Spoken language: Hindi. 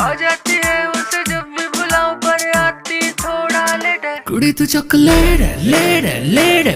आ जाती है उसे जब भी बुलाऊं, पर आती थोड़ा कुड़ी तू चॉकलेट लेट लेट